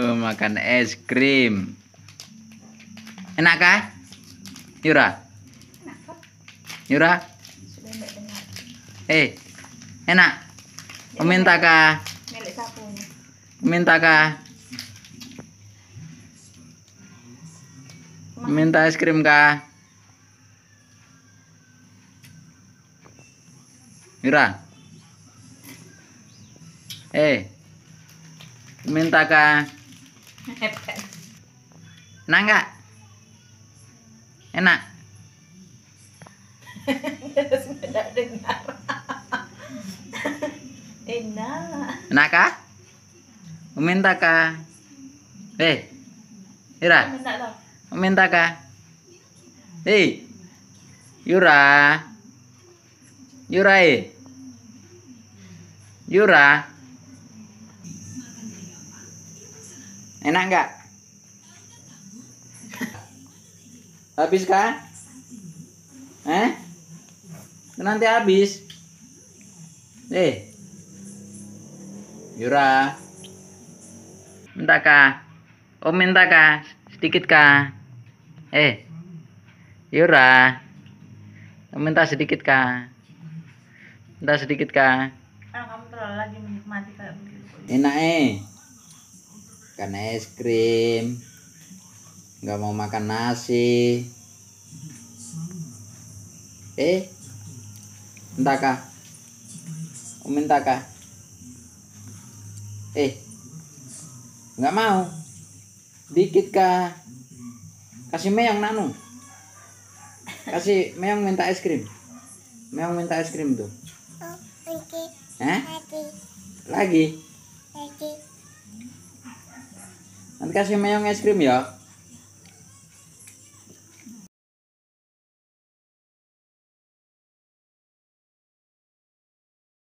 Oh, makan es krim. Enak kah? Yura? Yura? Eh, enak? Meminta kah? Meminta kah? Minta es krim kah? Yura? Eh, minta kah? Enak nggak? Enak? Enak. Enak kah? Meminta kah? Eh, Yura? Minta tau. Meminta kah? Hei, Yura? Yura eh? Yura? Enak nggak? Habis kah? Eh? Nanti habis. Eh. Yura. Minta kah? Oh minta kah? Sedikit kah? Eh. Yura. Minta sedikit kah? Minta sedikit kah? Kalau kamu terlalu lagi menikmati kayak begitu. Enak eh. Makan es krim. Nggak mau makan nasi. Eh. Minta kah? Oh, minta kah? Eh. Nggak mau. Dikit kah? Kasih meong nanu. Kasih meong minta es krim. Meong minta es krim tuh. Eh? Lagi. Nanti kasih meong es krim ya.